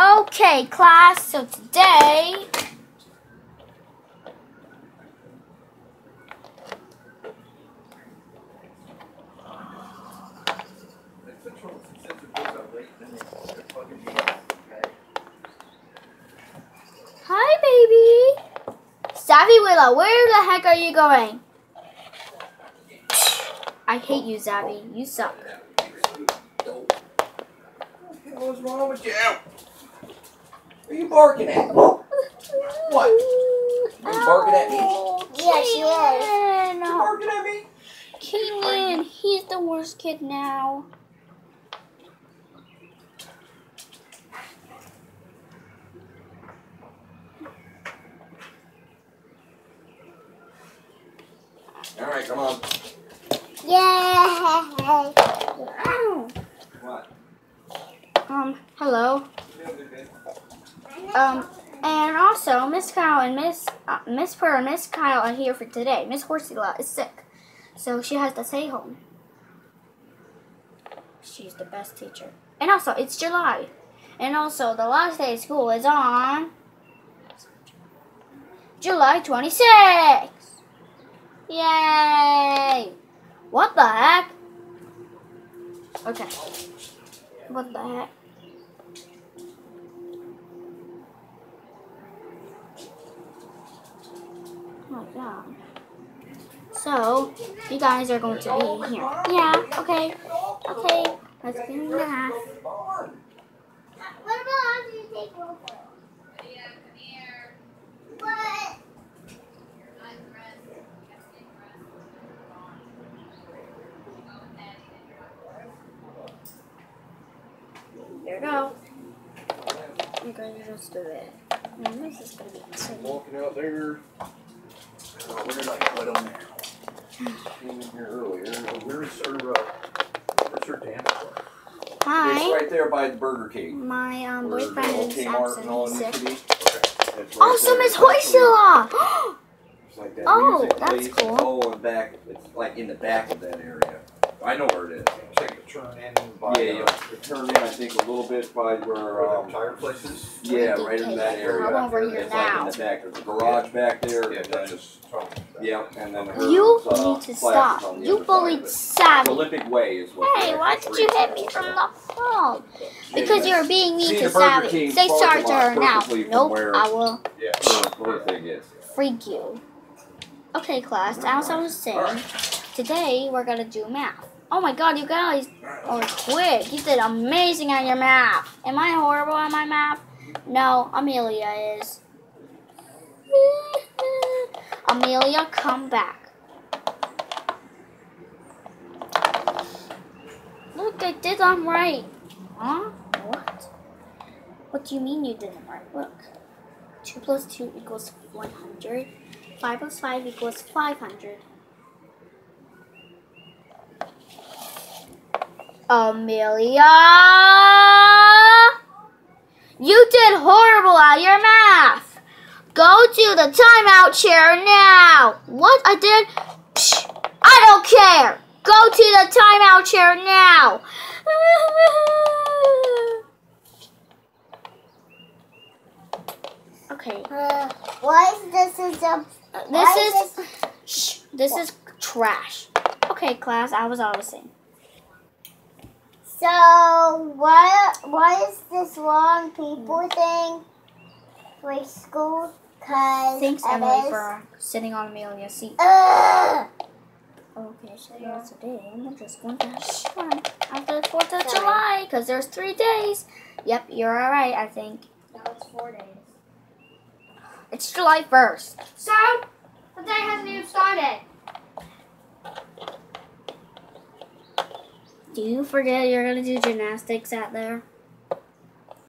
Okay, class, so today Hi, baby. Savvy Willow, where the heck are you going? I hate you, Savvy. You suck. What's wrong with you? Are you barking at? What? Are you barking at me? Yeah, she is. You barking at me? Keelan, he's the worst kid now. Right, come on. Yay! What? Um, hello. Um, and also, Miss Kyle and Miss uh, Miss Pearl and Miss Kyle are here for today. Miss Horsula is sick, so she has to stay home. She's the best teacher. And also, it's July. And also, the last day of school is on July 26th. Yay! What the heck? Okay. What the heck? Oh my god. So, you guys are going to be here. Yeah, okay. Okay. Let's do math. What about you take over? Here we go. You guys just do it. And this is gonna be insane. Walking out there. Oh, where did I put him now? Came in here earlier. Where's her, uh, where's her dance bar? It's right there by the Burger King. My um, boyfriend is Kmart and all absent. used He's sick. Okay. It's right Also, there. Miss Hoysula! Like that Oh, that's place. cool. Oh, and back, it's like in the back of that area. I know where it is. Take a turn in by Yeah, you uh, turn in, I think, a little bit by where, where um, tire places. yeah, right in that area. I'm over here It's like in now. the back, there's a garage back there, Yeah, and then, Duchess Tony. yeah, and then her, You uh, need to class stop. is on the You other side bullied of it. Savvy. Olympic Way is what. Hey, why did you hit me from the phone? Yeah, Because you're being mean See to the Burger Savvy. King Say sorry to lot her now. perfectly from Nope, where- I will Yeah. Her, her thing is. freak you. Okay, class, as I was saying, today we're gonna do math. Oh my god, you guys are quick. You did amazing on your map. Am I horrible on my map? No, Amelia is. Amelia, come back. Look, I did them right. Huh? What? What do you mean you did them right? Look. 2 plus 2 equals 100. 5 plus 5 equals 500. Amelia! You did horrible at your math! Go to the timeout chair now! What? I did? Psh, I don't care! Go to the timeout chair now! okay. Uh, why is this is a this is this shh, this is trash. Okay, class. I was always saying. So why why is this long people mm. thing for school? Cause Thanks, Emily, is- for sitting on Amelia's seat. Ugh. Okay, so yeah. today I'm just going to have fun after the Fourth of Sorry. July because there's three days. Yep, you're all right. I think No, it's four days. it's July first. So the day hasn't even started. Do you forget you're gonna do gymnastics out there?